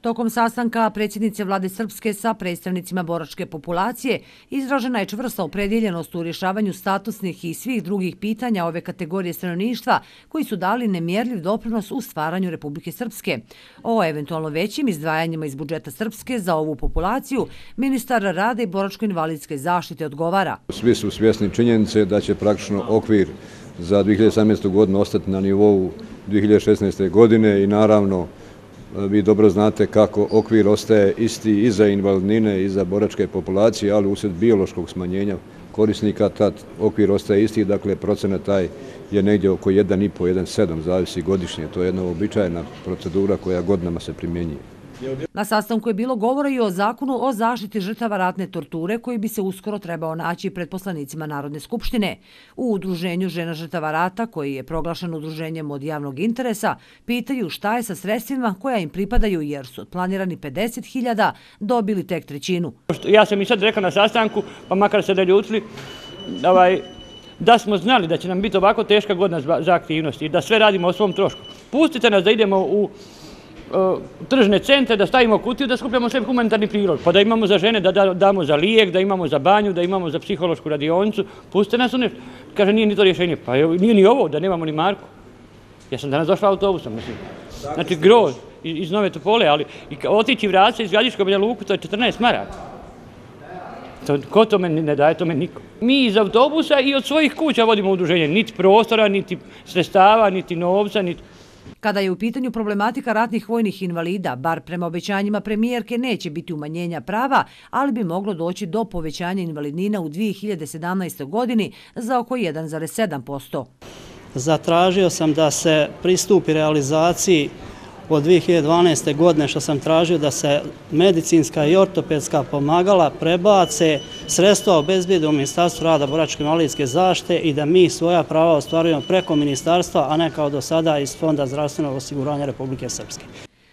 Tokom sastanka predsjednice vlade Srpske sa predstavnicima boračke populacije izražena je čvrsta opredjeljenost u rješavanju statusnih i svih drugih pitanja ove kategorije stanovništva koji su dali nemjerljiv doprinos u stvaranju Republike Srpske. O eventualno većim izdvajanjima iz budžeta Srpske za ovu populaciju ministar rade i boračko-invalidske zaštite odgovara. Svi su svjesni činjenice da će praktično okvir za 2017. godinu ostati na nivou 2016. godine i naravno E, vi dobro znate kako okvir ostaje isti i za invalidnine i za boračke populacije, ali usred biološkog smanjenja korisnika, tad okvir ostaje isti, dakle procena taj je negdje oko 1,5-1,7, zavisi godišnje. To je jedna običajna procedura koja godinama se primjenjuje. Na sastanku je bilo govora i o zakonu o zaštiti žrtava ratne torture koji bi se uskoro trebao naći pred poslanicima Narodne skupštine. U udruženju žena žrtava rata, koji je proglašen udruženjem od javnog interesa, pitaju šta je sa sredstvima koja im pripadaju jer su od planirani 50.000 dobili tek trećinu. Ja sam i sad rekao na sastanku, pa makar se da ljutili, ovaj, da smo znali da će nam biti ovako teška godina za aktivnosti i da sve radimo o svom trošku. Pustite nas da idemo u E, tržne centre, da stavimo kutiju, da skupljamo sve humanitarni prilog. Pa da imamo za žene, da damo za lijek, da imamo za banju, da imamo za psihološku radionicu. Puste nas u nešto. Kaže, nije ni to rješenje. Pa nije ni ovo, da nemamo ni Marku. Ja sam danas došla autobusom, mislim. Znači, groz iz Nove Topole, ali otići vrat iz Gradiškog Banja Luku, to je 14 maraka. Ko to meni ne daje, to meni niko. Mi iz autobusa i od svojih kuća vodimo udruženje. Niti prostora, niti sredstava, niti novca, niti... Kada je u pitanju problematika ratnih vojnih invalida, bar prema obećanjima premijerke neće biti umanjenja prava, ali bi moglo doći do povećanja invalidnina u 2017. godini za oko 1,7%. Zatražio sam da se pristupi realizaciji od 2012. godine što sam tražio da se medicinska i ortopedska pomagala prebace sredstva obezbijede u Ministarstvu rada boračke invalidske zašte i da mi svoja prava ostvarujemo preko ministarstva, a ne kao do sada iz Fonda zdravstvenog osiguranja Republike Srpske.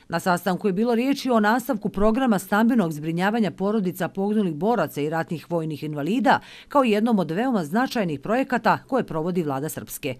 Na sastanku je bilo riječi o nastavku programa stambenog zbrinjavanja porodica pognulih boraca i ratnih vojnih invalida kao jednom od veoma značajnih projekata koje provodi vlada Srpske.